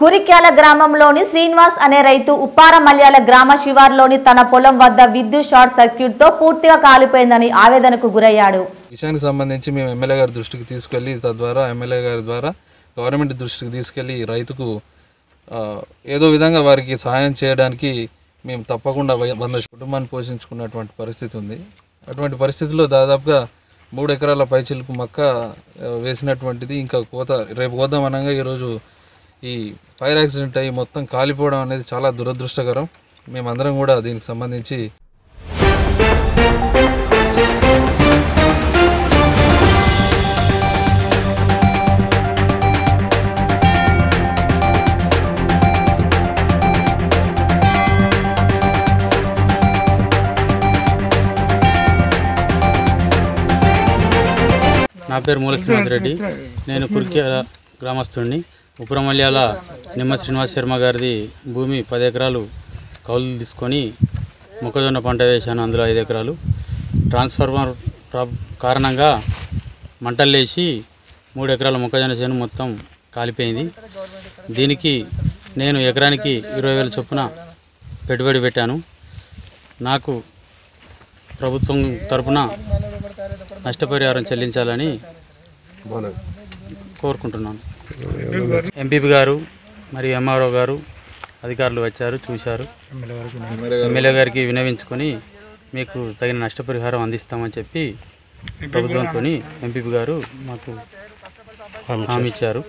కురిక్యాల గ్రామంలోని శ్రీనివాస్ అనే రైతు ఉప్పార మల్యాల గ్రామ శివార్లోని తన పొలం వద్ద విద్యుత్ షార్ట్ సర్క్యూట్తో పూర్తిగా కాలిపోయిందని ఆవేదనకు గురయ్యాడు. విషయానికి సంబంధించి మేము ఎమ్మెల్యే గారి దృష్టికి తీసుకెళ్ళి తద్వారా ఎమ్మెల్యే గారి ద్వారా గవర్నమెంట్ దృష్టికి తీసుకెళ్ళి రైతుకు ఏదో విధంగా వారికి సహాయం చేయడానికి మేము తప్పకుండా వంద కుటుంబాన్ని పోషించుకున్నటువంటి పరిస్థితి ఉంది. అటువంటి పరిస్థితుల్లో దాదాపుగా మూడు ఎకరాల పైచిలుకు మక్క వేసినటువంటిది ఇంకా కోత రేపు కోద్దాం అనగా ఈరోజు ఈ ఫైర్ యాక్సిడెంట్ అయ్యి మొత్తం కాలిపోవడం అనేది చాలా దురదృష్టకరం. మేమందరం కూడా దీనికి సంబంధించి నా పేరు మూల శ్రీనివాసరెడ్డి. నేను కురిక్యాల గ్రామస్తుడిని ఉప్పురమల్యాల నిమ్మ శ్రీనివాస్ శర్మ గారిది భూమి పది ఎకరాలు కౌలు తీసుకొని మొక్కజొన్న పంట వేశాను అందులో ఐదు ఎకరాలు. ట్రాన్స్ఫార్మర్ కారణంగా మంటలు లేచి మూడు ఎకరాల మొక్కజొన్న చేను మొత్తం కాలిపోయింది. దీనికి నేను ఎకరానికి ఇరవై వేల చొప్పున పెట్టుబడి పెట్టాను. నాకు ప్రభుత్వం తరపున నష్టపరిహారం చెల్లించాలని కోరుకుంటున్నాను. ఎంపీపీ గారు మరియు ఎంఆర్ఓ గారు అధికారులు వచ్చారు చూశారు. ఎమ్మెల్యే గారికి వినవించుకొని మీకు తగిన నష్టపరిహారం అందిస్తామని చెప్పి ప్రభుత్వంతో ఎంపీపీ గారు మాకు హామీ ఇచ్చారు.